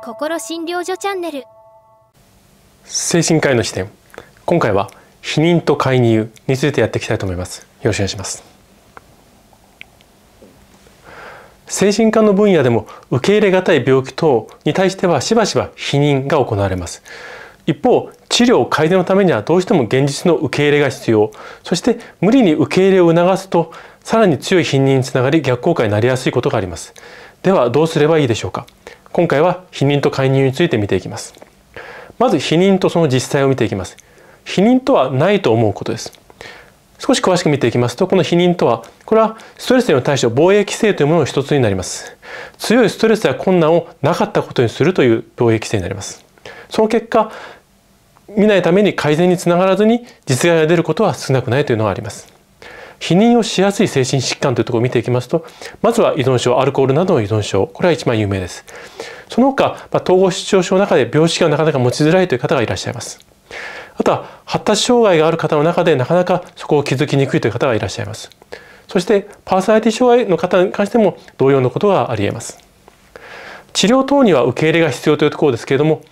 心診療所チャンネル精神科医の視点今回は避妊と介入についてやっていきたいと思いますよろしくお願いします精神科の分野でも受け入れがたい病気等に対してはしばしば避妊が行われます一方治療改善のためにはどうしても現実の受け入れが必要そして無理に受け入れを促すとさらに強い否認につながり逆効果になりやすいことがありますではどうすればいいでしょうか今回は否認と介入について見ていきます。まず否認とその実際を見ていきます。否認とはないと思うことです。少し詳しく見ていきますとこの否認とはこれはストレスへの対処防衛規制というものの一つになります。強いストレスや困難をなかったことにするという防衛規制になります。その結果見ないために改善につながらずに実害が出ることは少なくないというのがあります。否認をしやすい精神疾患というところを見ていきますとまずは依存症アルコールなどの依存症。これは一番有名です。その他、まあ、統合失調症の中で病識がなかなか持ちづらいという方がいらっしゃいます。あとは発達障害がある方の中でなかなかそこを気づきにくいという方がいらっしゃいます。そしてパーソナリティ障害の方に関しても同様のことがありえます。治療等には受け入れが必要というところですけれども、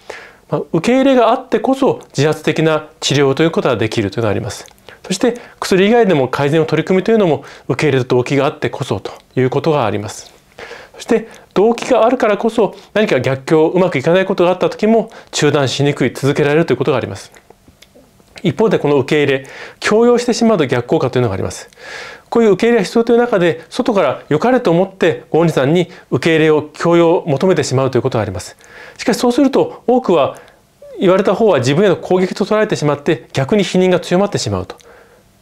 まあ、受け入れがあってこそ自発的な治療ということができるというのがあります。そして薬以外でも改善を取り組むというのも受け入れる動機があってこそということがあります。そして動機があるからこそ何か逆境うまくいかないことがあった時も中断しにくい続けられるということがあります。一方でこの受け入れ強要してしまうと逆効果というのがあります。こういう受け入れが必要という中で外から良かれと思ってご本人さんに受け入れを強要を求めてしまうということがあります。しかしそうすると多くは言われた方は自分への攻撃と捉えてしまって逆に否認が強まってしまうと。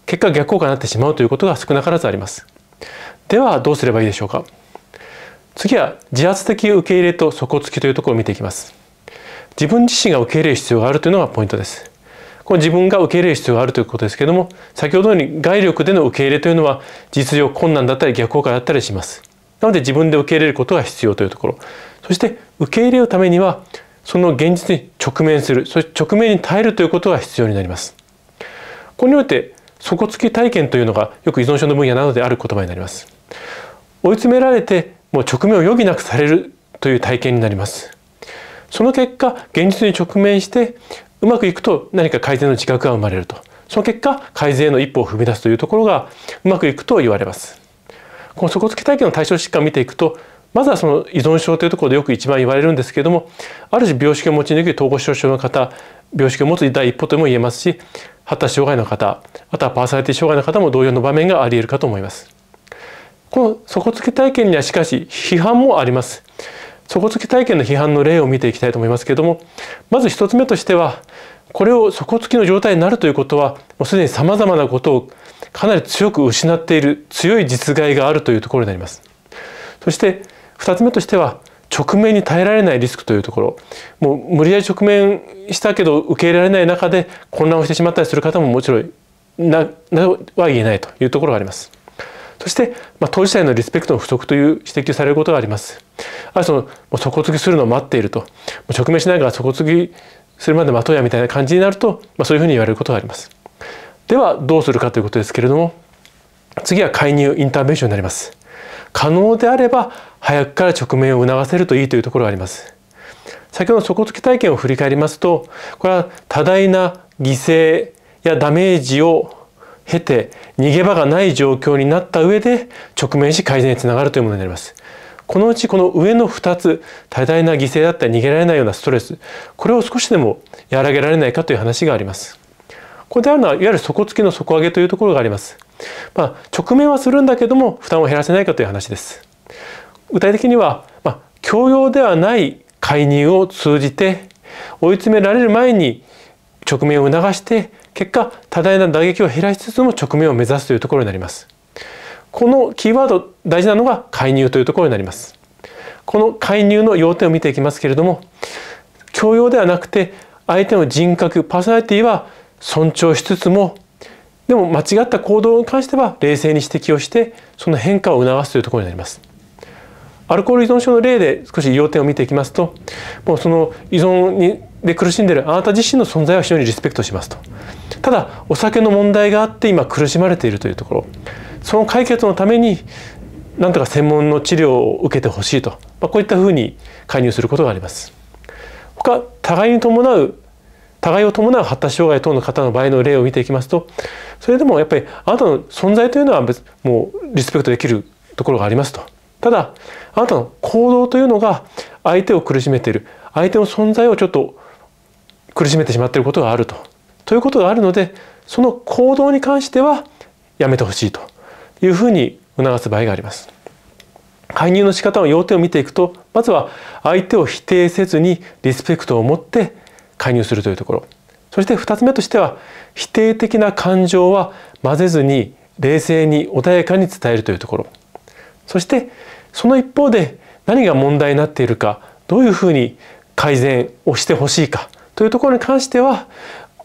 結果逆効果になってしまうということが少なからずあります。ではどうすればいいでしょうか。次は自発的受け入れと底付きというところを見ていきます。自分自身が受け入れる必要があるというのがポイントです。この自分が受け入れる必要があるということですけれども先ほどのように外力での受け入れというのは実情困難だったり逆効果だったりします。なので自分で受け入れることが必要というところ。そして受け入れるためにはその現実に直面するそして直面に耐えるということが必要になります。これにおいて底付き体験というのがよく依存症の分野などである言葉になります。追い詰められてもう直面を余儀なくされるという体験になります。その結果現実に直面してうまくいくと何か改善の自覚が生まれると。その結果改善への一歩を踏み出すというところがうまくいくと言われます。この底付き体験の対象疾患を見ていくとまずはその依存症というところでよく一番言われるんですけれどもある種病識を持ちにくい統合失調症の方病識を持つ第一歩とも言えますし発達障害の方あとはパーソナリティ障害の方も同様の場面があり得るかと思います。この底付き体験にはしかし批判もあります。底付き体験の批判の例を見ていきたいと思いますけれどもまず一つ目としてはこれを底付きの状態になるということはもうすでにさまざまなことをかなり強く失っている強い実害があるというところになります。そして2つ目としては直面に耐えられないリスクというところもう無理やり直面したけど受け入れられない中で混乱をしてしまったりする方ももちろんななは言えないというところがあります。そして、まあ、当事者へのリスペクトの不足という指摘をされることがあります。あるそのもう底継ぎするのを待っていると直面しないから底継ぎするまで待とうやみたいな感じになると、まあ、そういうふうに言われることがあります。ではどうするかということですけれども次は介入インターベンションになります。可能であれば早くから直面を促せるといいというところがあります。先ほどの底付き体験を振り返りますとこれは多大な犠牲やダメージを経て逃げ場がない状況になった上で直面し改善につながるというものになります。このうちこの上の2つ多大な犠牲だったり逃げられないようなストレスこれを少しでも和らげられないかという話があります。ここであるのはいわゆる底付きの底上げというところがあります。まあ、直面はするんだけども負担を減らせないかという話です。具体的には、まあ、教養ではない介入を通じて追い詰められる前に直面を促して結果多大な打撃を減らしつつも直面を目指すというところになります。このキーワード大事なのが介入というところになります。この介入の要点を見ていきますけれども教養ではなくて相手の人格パーソナリティは尊重しつつもでも間違った行動に関しては冷静に指摘をしてその変化を促すというところになります。アルコール依存症の例で少し要点を見ていきますともうその依存にで苦しんでるあなた自身の存在は非常にリスペクトしますと。ただお酒の問題があって今苦しまれているというところ。その解決のために何とか専門の治療を受けてほしいと、まあ、こういったふうに介入することがあります。他互いに伴う互いを伴う発達障害等の方の場合の例を見ていきますとそれでもやっぱりあなたの存在というのは別もうリスペクトできるところがありますと。ただあなたの行動というのが相手を苦しめている。相手の存在をちょっと苦しめてしまっていることがあると。ということがあるのでその行動に関してはやめてほしいと。いうふうに促す場合があります。介入の仕方の要点を見ていくとまずは相手を否定せずにリスペクトを持って介入するというところ。そして2つ目としては否定的な感情は混ぜずに冷静に穏やかに伝えるというところ。そしてその一方で何が問題になっているかどういうふうに改善をしてほしいかというところに関しては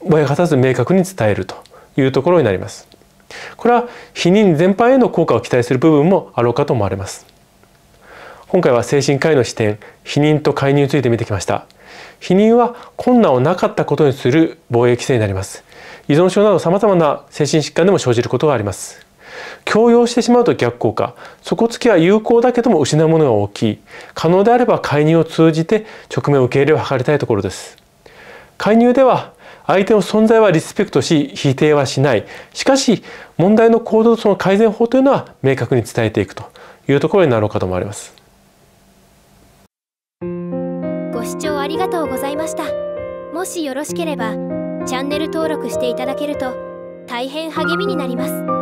ぼやかさず明確に伝えるというところになります。これは否認全般への効果を期待する部分もあろうかと思われます。今回は精神科医の視点否認と介入について見てきました否認は困難をなかったことにする防衛規制になります依存症など様々な精神疾患でも生じることがあります強要してしまうと逆効果。底つきは有効だけども失うものが大きい。可能であれば介入を通じて直面受け入れを図りたいところです。介入では相手の存在はリスペクトし否定はしない。しかし問題の行動とその改善法というのは明確に伝えていくと。いうところになろうかと思われます。ご視聴ありがとうございました。もしよろしければチャンネル登録していただけると大変励みになります。